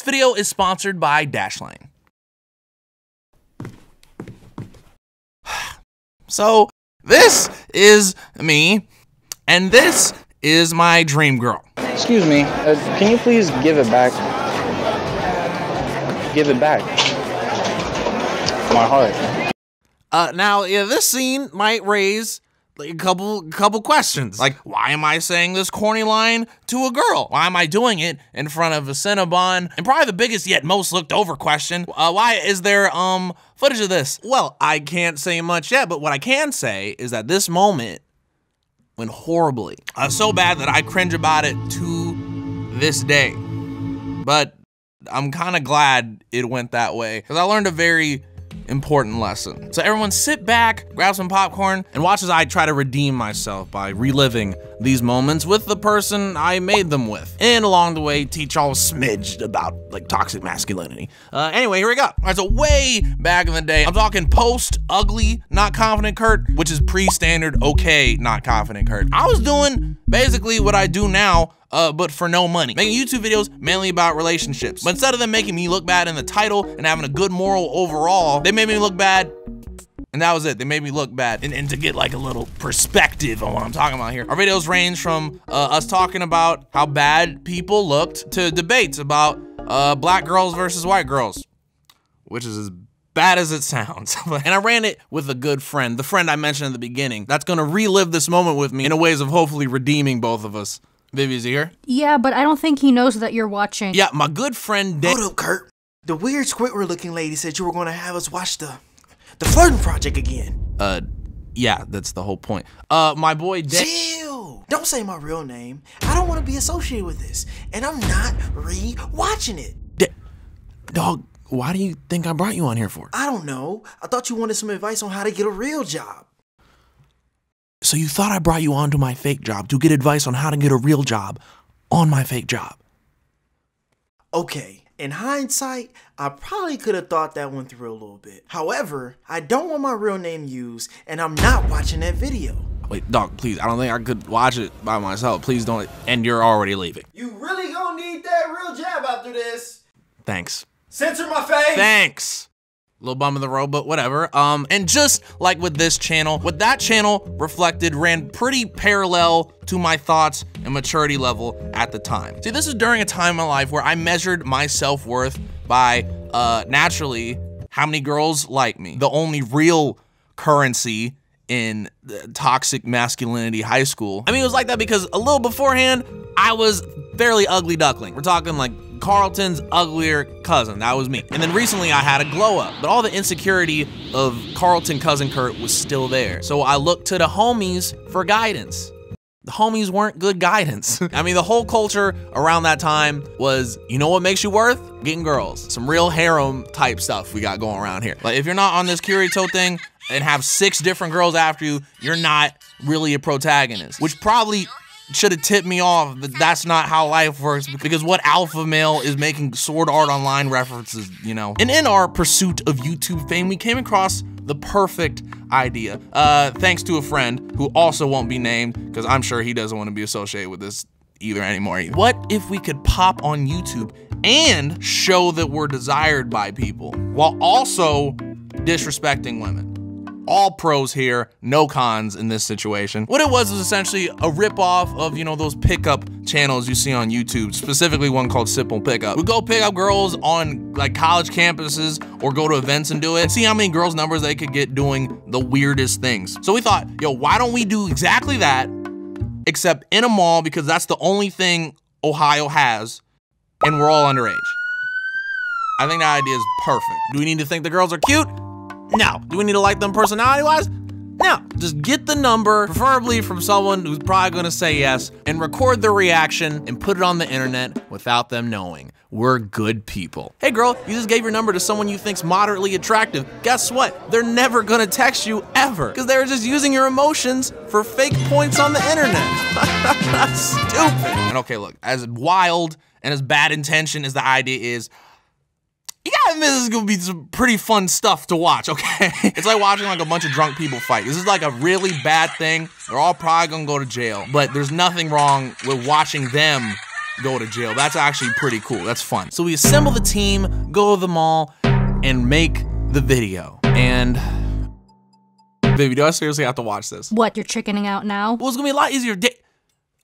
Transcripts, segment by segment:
This video is sponsored by Dashlane. So, this is me, and this is my dream girl. Excuse me, uh, can you please give it back? Give it back. My heart. Uh, now, yeah, this scene might raise like a couple couple questions. Like, why am I saying this corny line to a girl? Why am I doing it in front of a Cinnabon? And probably the biggest yet most looked over question. Uh, why is there um footage of this? Well, I can't say much yet, but what I can say is that this moment went horribly. Uh, so bad that I cringe about it to this day. But I'm kind of glad it went that way because I learned a very important lesson. So everyone sit back, grab some popcorn, and watch as I try to redeem myself by reliving these moments with the person I made them with. And along the way, teach all smidged about like toxic masculinity. Uh, anyway, here we go. All right, so way back in the day, I'm talking post ugly, not confident Curt, which is pre-standard okay, not confident Curt. I was doing basically what I do now, uh, but for no money. Making YouTube videos mainly about relationships. But instead of them making me look bad in the title and having a good moral overall, they made me look bad and that was it. They made me look bad. And, and, to get like a little perspective on what I'm talking about here, our videos range from uh, us talking about how bad people looked to debates about uh, black girls versus white girls, which is as bad as it sounds. and I ran it with a good friend, the friend I mentioned in the beginning, that's gonna relive this moment with me in a ways of hopefully redeeming both of us. Vibi, is here? Yeah, but I don't think he knows that you're watching. Yeah, my good friend Dan- Hold up, Curt. The weird Squidward looking lady said you were gonna have us watch the the flirting project again. Uh yeah, that's the whole point. Uh my boy Dan- Chill! Don't say my real name. I don't want to be associated with this. And I'm not re-watching it. Da- Dog, why do you think I brought you on here for? I don't know. I thought you wanted some advice on how to get a real job. So you thought I brought you onto my fake job to get advice on how to get a real job on my fake job. Okay, in hindsight, I probably could have thought that one through a little bit. However, I don't want my real name used, and I'm not watching that video. Wait, dog, please. I don't think I could watch it by myself. Please don't. And you're already leaving. You really gonna need that real job after this? Thanks. Censor my face! Thanks. Little bum in the road, but whatever. Um, and just like with this channel, what that channel reflected ran pretty parallel to my thoughts and maturity level at the time. See, this is during a time in my life where I measured my self-worth by, uh, naturally, how many girls like me. The only real currency in toxic masculinity high school. I mean, it was like that because a little beforehand, I was fairly ugly duckling. We're talking like Carlton's uglier cousin. That was me. And then recently I had a glow up, but all the insecurity of Carlton cousin Curt was still there. So I looked to the homies for guidance. The homies weren't good guidance. I mean, the whole culture around that time was, you know what makes you worth? Getting girls. Some real harem type stuff we got going around here. Like if you're not on this Kirito thing and have six different girls after you, you're not really a protagonist, which probably should have tipped me off that that's not how life works because what alpha male is making sword art online references, you know? And in our pursuit of YouTube fame, we came across the perfect idea. Uh, thanks to a friend who also won't be named because I'm sure he doesn't want to be associated with this either anymore. Either. What if we could pop on YouTube and show that we're desired by people while also disrespecting women? All pros here, no cons in this situation. What it was was essentially a ripoff of, you know, those pickup channels you see on YouTube, specifically one called Simple Pickup. We go pick up girls on like college campuses or go to events and do it, see how many girls numbers they could get doing the weirdest things. So we thought, yo, why don't we do exactly that, except in a mall because that's the only thing Ohio has, and we're all underage. I think that idea is perfect. Do we need to think the girls are cute? No. Do we need to like them personality wise? No. Just get the number, preferably from someone who's probably gonna say yes, and record their reaction and put it on the internet without them knowing. We're good people. Hey girl, you just gave your number to someone you think's moderately attractive. Guess what? They're never gonna text you ever, because they were just using your emotions for fake points on the internet. Stupid. And okay, look, as wild and as bad intention as the idea is, you gotta admit this is gonna be some pretty fun stuff to watch, okay? It's like watching like a bunch of drunk people fight. This is like a really bad thing. They're all probably gonna go to jail. But there's nothing wrong with watching them go to jail. That's actually pretty cool. That's fun. So we assemble the team, go to the mall, and make the video. And baby, do I seriously have to watch this? What, you're chickening out now? Well, it's gonna be a lot easier.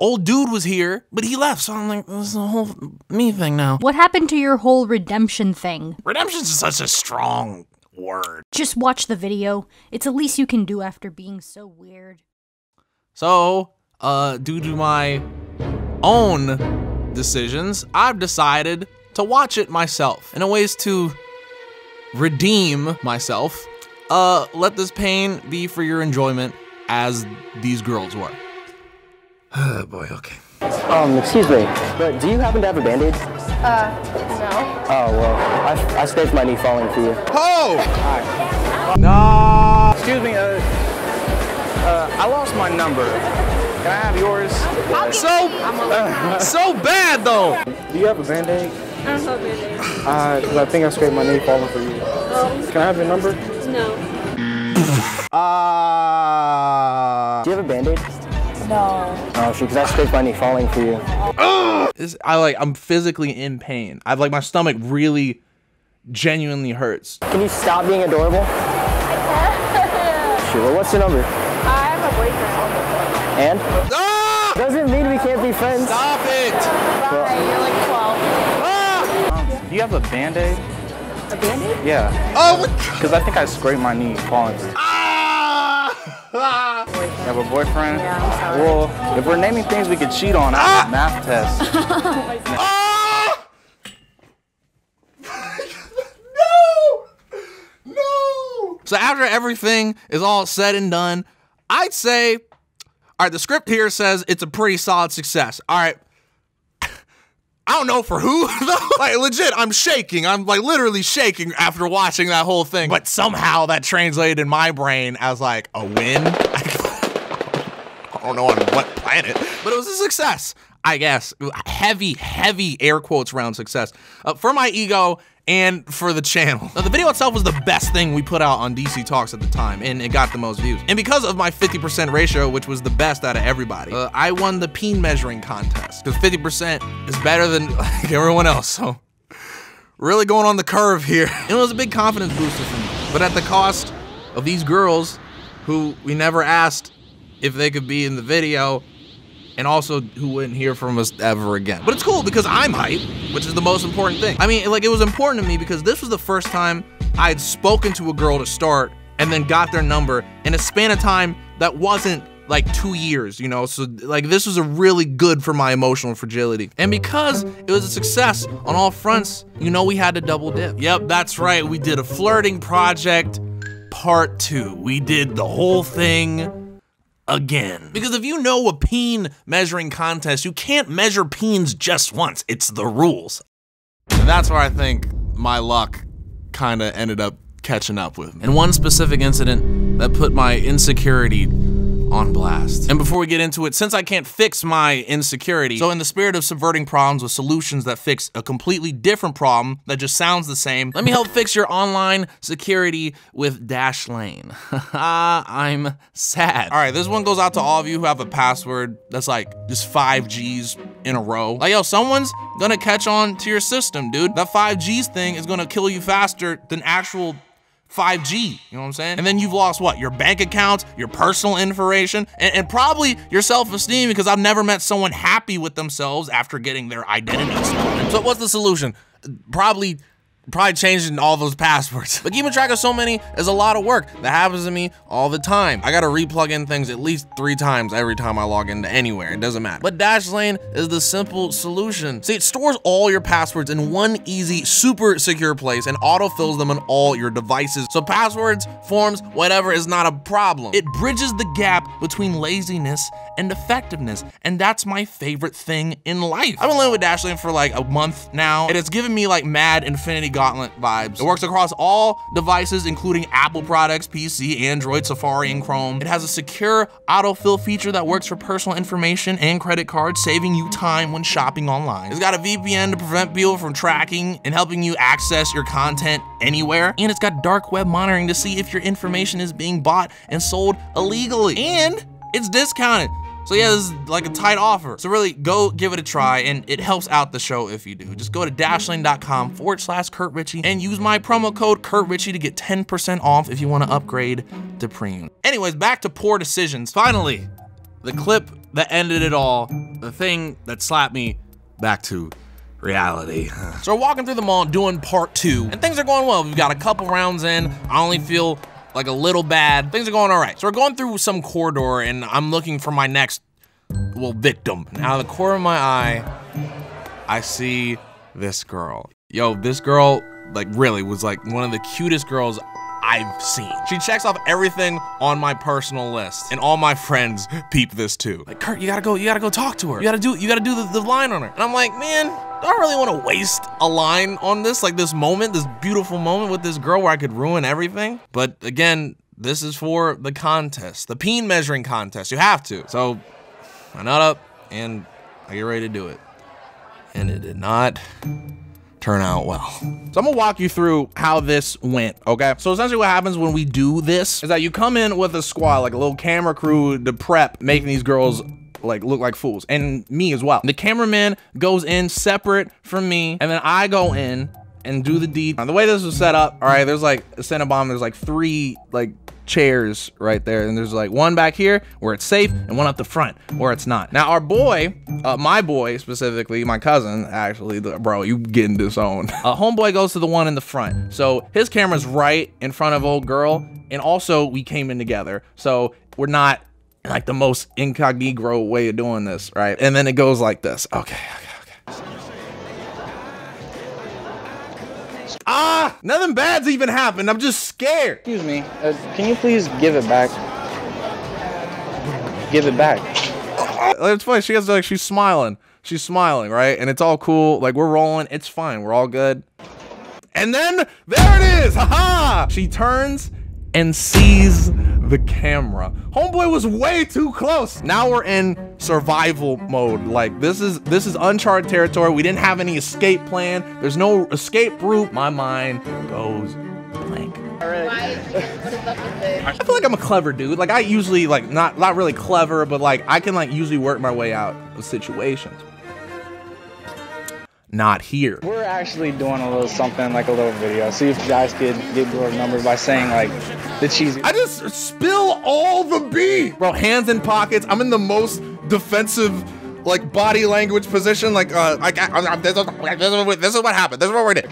Old dude was here, but he left, so I'm like, this is a whole me thing now. What happened to your whole redemption thing? Redemption is such a strong word. Just watch the video. It's the least you can do after being so weird. So, uh, due to my own decisions, I've decided to watch it myself. In a ways to redeem myself, uh, let this pain be for your enjoyment as these girls were. Oh boy, okay. Um, excuse me, but do you happen to have a band-aid? Uh, no. Oh, well, I, I scraped my knee falling for you. Oh! No! Excuse me, uh, uh, I lost my number. Can I have yours? So, so bad though. Do you have a band-aid? I don't have a band-aid. Uh, 'cause I think I scraped my knee falling for you. Can I have your number? No. Uh, Do you have a band-aid? No. Oh, shoot, because I scraped my knee falling for you. It's- I like, I'm physically in pain. I've like my stomach really, genuinely hurts. Can you stop being adorable? Sure, well, what's your number? I have a boyfriend. And? Ah! Doesn't mean we can't be friends. Stop it! Bye. You're like 12. do you have a band-aid? A band-aid? Yeah, Oh, because I think I scraped my knee falling for you. Ah! You have a boyfriend? Yeah, I'm sorry. Well, if we're naming things we could cheat on, I have a math test. Ah! no! No! So after everything is all said and done, I'd say, all right, the script here says it's a pretty solid success. All right. I don't know for who though. Like legit, I'm shaking. I'm like literally shaking after watching that whole thing. But somehow that translated in my brain as like a win. Don't know on what planet, but it was a success, I guess. Heavy, heavy air quotes around success uh, for my ego and for the channel. Now, the video itself was the best thing we put out on DC Talks at the time, and it got the most views. And because of my 50% ratio, which was the best out of everybody, uh, I won the peen measuring contest because 50% is better than like, everyone else. So really going on the curve here. It was a big confidence booster for me, but at the cost of these girls who we never asked if they could be in the video and also who wouldn't hear from us ever again. But it's cool because I'm hype, which is the most important thing. I mean, like it was important to me because this was the first time I had spoken to a girl to start and then got their number in a span of time that wasn't like two years, you know? So like this was a really good for my emotional fragility. And because it was a success on all fronts, you know we had to double dip. Yep, that's right. We did a flirting project part two. We did the whole thing again. Because if you know a peen measuring contest, you can't measure peens just once. It's the rules. And that's where I think my luck kind of ended up catching up with me. And one specific incident that put my insecurity on blast. And before we get into it, since I can't fix my insecurity, so in the spirit of subverting problems with solutions that fix a completely different problem that just sounds the same, let me help fix your online security with Dashlane. I'm sad. All right, this one goes out to all of you who have a password that's like just five G's in a row. Like, yo, someone's gonna catch on to your system, dude. That 5Gs thing is gonna kill you faster than actual 5G, you know what I'm saying? And then you've lost what? Your bank accounts, your personal information, and, and probably your self-esteem because I've never met someone happy with themselves after getting their identity stolen. So what's the solution? Probably probably changing all those passwords. But keeping track of so many is a lot of work. That happens to me all the time. I gotta replug in things at least three times every time I log into anywhere. It doesn't matter. But Dashlane is the simple solution. See, it stores all your passwords in one easy, super secure place and autofills them on all your devices. So passwords, forms, whatever is not a problem. It bridges the gap between laziness and effectiveness. And that's my favorite thing in life. I've been living with Dashlane for like a month now, and it's given me like mad Infinity Gauntlet vibes. It works across all devices, including Apple products, PC, Android, Safari, and Chrome. It has a secure autofill feature that works for personal information and credit cards, saving you time when shopping online. It's got a VPN to prevent people from tracking and helping you access your content anywhere. And it's got dark web monitoring to see if your information is being bought and sold illegally. And it's discounted. So yeah, this is like a tight offer. So really go give it a try and it helps out the show if you do. Just go to dashlane.com forward slash CurtRichy and use my promo code CurtRichy to get 10% off if you want to upgrade to premium. Anyways, back to poor decisions. Finally, the clip that ended it all, the thing that slapped me back to reality. So we're walking through the mall doing part two, and things are going well. We've got a couple rounds in. I only feel like a little bad. Things are going all right. So we're going through some corridor, and I'm looking for my next, well, victim. And out of the corner of my eye, I see this girl. Yo, this girl, like, really was like one of the cutest girls I've seen. She checks off everything on my personal list, and all my friends peep this too. Like, Curt, you gotta go, you gotta go talk to her. You gotta do, you gotta do the, the line on her. And I'm like, man, I really want to waste a line on this, like this moment, this beautiful moment with this girl where I could ruin everything? But again, this is for the contest, the peen measuring contest. You have to. So I nut up and I get ready to do it. And it did not turn out well. So I'm gonna walk you through how this went, okay? So essentially what happens when we do this is that you come in with a squad, like a little camera crew to prep, making these girls like look like fools. And me as well. The cameraman goes in separate from me and then I go in and do the deed. The way this was set up, all right, there's like a Cinnabon, there's like three like chairs right there and there's like one back here where it's safe and one up the front where it's not. Now our boy uh, my boy specifically my cousin actually the, bro you getting disowned. Uh, homeboy goes to the one in the front. So his camera's right in front of old girl and also we came in together. So we're not like the most incognito way of doing this right and then it goes like this okay okay okay Ah, nothing bad's even happened. I'm just scared. Excuse me. Uh, can you please give it back? Give it back. It's funny. She has like she's smiling. She's smiling, right? And it's all cool. Like we're rolling. It's fine. We're all good. And then there it is. Haha! She turns and sees the camera. Homeboy was way too close. Now we're in survival mode. Like this is this is uncharted territory. We didn't have any escape plan. There's no escape route. My mind goes blank. I feel like I'm a clever dude. Like I usually like not not really clever, but like I can like usually work my way out of situations. Not here. We're actually doing a little something like a little video. See if you guys could get your number by saying like the cheesy. I just spill all the beef, bro. Hands in pockets. I'm in the most defensive, like body language position. Like, uh, I, I, I, this, is, this, is, what- this is what happened. This is what we did.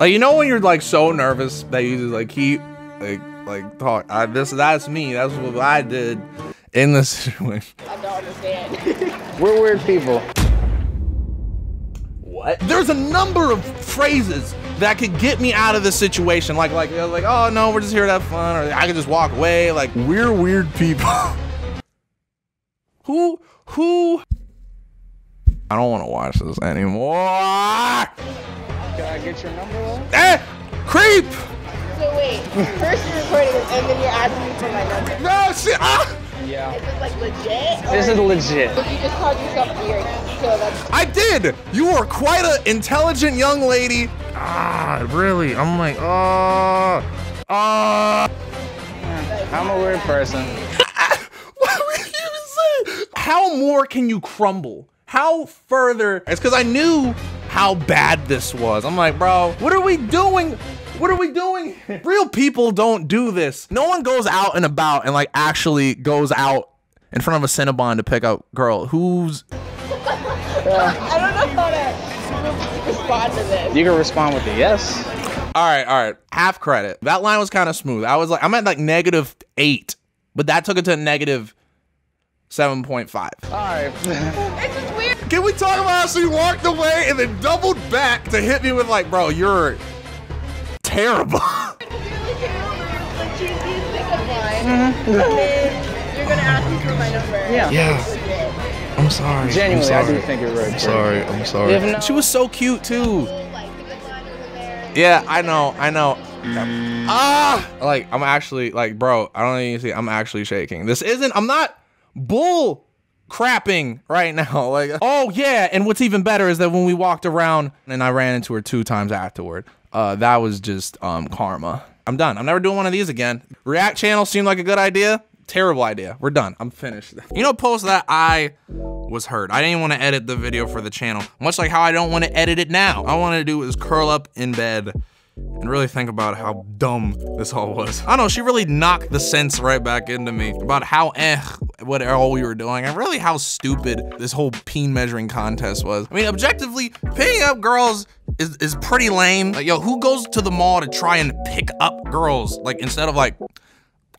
Like, you know when you're like so nervous that you just like keep like like talk. I, this that's me. That's what I did in this situation. I don't understand. We're weird people. What? There's a number of phrases that could get me out of this situation. Like, like, uh, like, oh no, we're just here to have fun, or I could just walk away. Like, we're weird people. who, who? I don't want to watch this anymore. Can I get your number? Though? Eh, creep. so wait, first you're recording this and then you're asking me for my number. No shit. Ah, Yeah. Is this like legit? This is legit. You just called yourself weird, so that's I did. You are quite an intelligent young lady. Ah, really? I'm like, ah, ah. I'm a weird person. What were you even? How more can you crumble? How further? It's because I knew how bad this was. I'm like, bro, what are we doing? What are we doing? Real people don't do this. No one goes out and about and like actually goes out in front of a Cinnabon to pick up girl. Who's I don't know how to respond to this. You can respond with a yes. all right? All right, half credit. That line was kind of smooth. I was like, I'm at like negative eight, but that took it to negative seven point five. All right. It's just weird. Can we talk about how she walked away and then doubled back to hit me with like, bro, you're terrible. And then you're gonna ask me for my number. Yeah. yeah, I'm sorry. Genuinely, I do think you're rude. sorry. I'm sorry. If not- She was so cute too. Yeah, I know. I know. Ah, like I'm actually like, bro. I don't even see. I'm actually shaking. This isn't. I'm not bull crapping right now. Like, oh yeah. And what's even better is that when we walked around and I ran into her two times afterward. Uh, that was just um karma. I'm done. I'm never doing one of these again. React channel seemed like a good idea. terrible idea. We're done. I'm finished. You know, post that I was hurt. I didn't want to edit the video for the channel, much like how I don't want to edit it now. All I wanted to do was curl up in bed and really think about how dumb this all was. I don't know, she really knocked the sense right back into me about how eh, what all we were doing, and really how stupid this whole peen measuring contest was. I mean, objectively, picking up girls is, is pretty lame. Like, yo, who goes to the mall to try and pick up girls? Like, instead of like,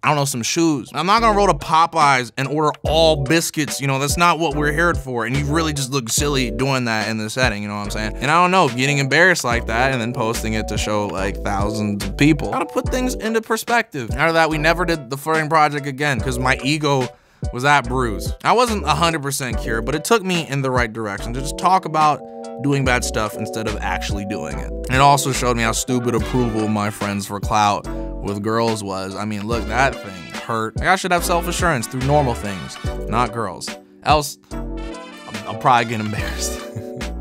I don't know, some shoes. I'm not gonna roll to Popeyes and order all biscuits, you know, that's not what we're here for. And you really just look silly doing that in the setting, you know what I'm saying? And I don't know, getting embarrassed like that and then posting it to show like thousands of people. Gotta put things into perspective. Out of that, we never did the flirting project again because my ego was that bruise. I wasn't 100% cured, but it took me in the right direction to just talk about doing bad stuff instead of actually doing it. It also showed me how stupid approval my friends for clout with girls was. I mean, look, that thing hurt. Like, I should have self-assurance through normal things, not girls. Else, I'm probably getting embarrassed.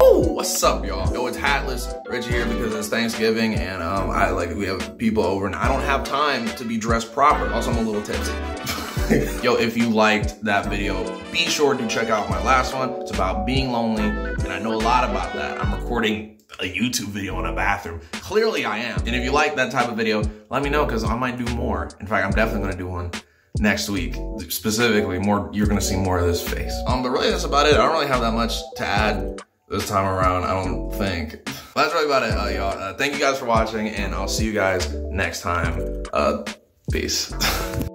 Oh, what's up, y'all? Yo, it's Hatless Rich here because it's Thanksgiving and um, I like we have people over and I don't have time to be dressed proper. Also, I'm a little tipsy. Yo, if you liked that video, be sure to check out my last one. It's about being lonely, and I know a lot about that. I'm recording a YouTube video in a bathroom. Clearly I am. And if you like that type of video, let me know because I might do more. In fact, I'm definitely gonna do one next week. Specifically, more you're gonna see more of this face. Um, but really that's about it. I don't really have that much to add this time around, I don't think. That's really about it, uh, y'all. Uh, thank you guys for watching, and I'll see you guys next time. Uh, peace.